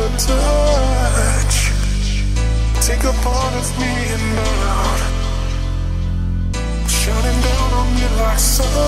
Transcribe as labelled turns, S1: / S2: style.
S1: her touch. Take a part of me and out Shining down on me like sun.